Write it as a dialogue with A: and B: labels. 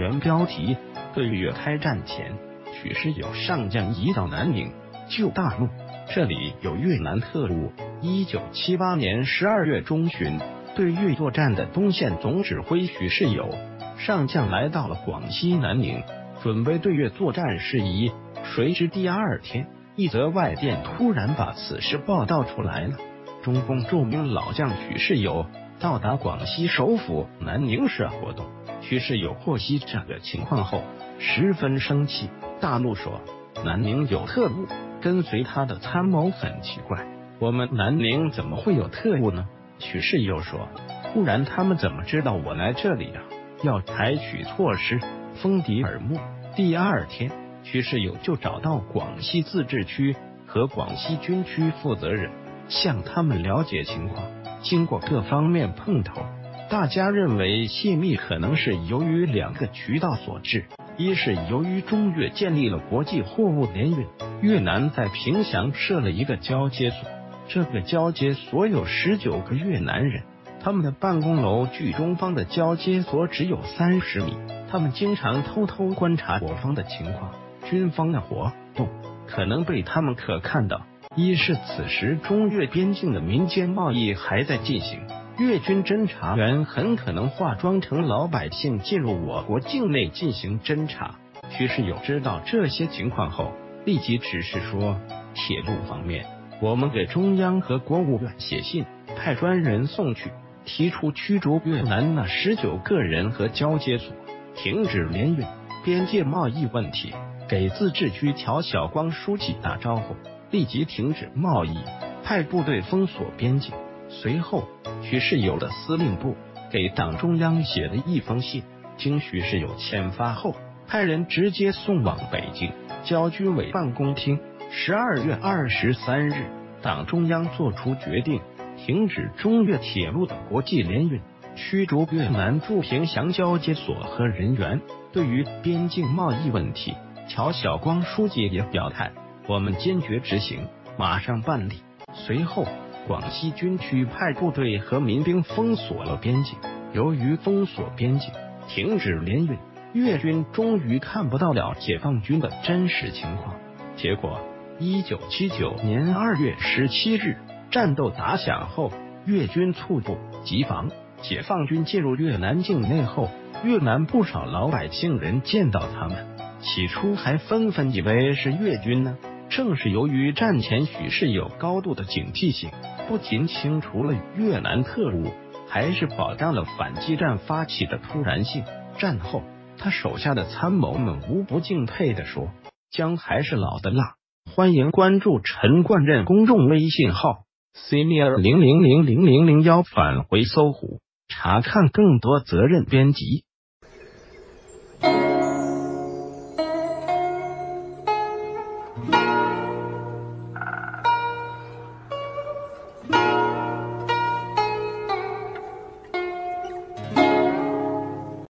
A: 原标题：对越开战前，许世友上将移到南宁救大陆。这里有越南特务。一九七八年十二月中旬，对越作战的东线总指挥许世友上将来到了广西南宁，准备对越作战事宜。谁知第二天，一则外电突然把此事报道出来了。中共著名老将许世友到达广西首府南宁市活动。许世友获悉这个情况后，十分生气，大怒说：“南宁有特务，跟随他的参谋很奇怪。我们南宁怎么会有特务呢？”许世友说：“不然他们怎么知道我来这里啊？要采取措施，封敌耳目。”第二天，许世友就找到广西自治区和广西军区负责人。向他们了解情况，经过各方面碰头，大家认为泄密可能是由于两个渠道所致：一是由于中越建立了国际货物联运，越南在凭祥设了一个交接所，这个交接所有十九个越南人，他们的办公楼距中方的交接所只有三十米，他们经常偷偷观察我方的情况，军方的活动可能被他们可看到。一是此时中越边境的民间贸易还在进行，越军侦查员很可能化妆成老百姓进入我国境内进行侦查。徐世友知道这些情况后，立即指示说：铁路方面，我们给中央和国务院写信，派专人送去，提出驱逐越南那十九个人和交接所，停止联运，边界贸易问题，给自治区乔晓光书记打招呼。立即停止贸易，派部队封锁边境。随后，许世友的司令部给党中央写了一封信，经许世友签发后，派人直接送往北京交军委办公厅。十二月二十三日，党中央作出决定，停止中越铁路的国际联运，驱逐越南驻平祥交接所和人员。对于边境贸易问题，乔晓光书记也表态。我们坚决执行，马上办理。随后，广西军区派部队和民兵封锁了边境。由于封锁边境，停止联运，越军终于看不到了解放军的真实情况。结果，一九七九年二月十七日，战斗打响后，越军猝不及防，解放军进入越南境内后，越南不少老百姓人见到他们，起初还纷纷以为是越军呢。正是由于战前许世友高度的警惕性，不仅清除了越南特务，还是保障了反击战发起的突然性。战后，他手下的参谋们无不敬佩的说：“姜还是老的辣。”欢迎关注陈冠任公众微信号：senior 零零零零零零幺，返回搜狐，查看更多责任编辑。